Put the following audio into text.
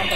아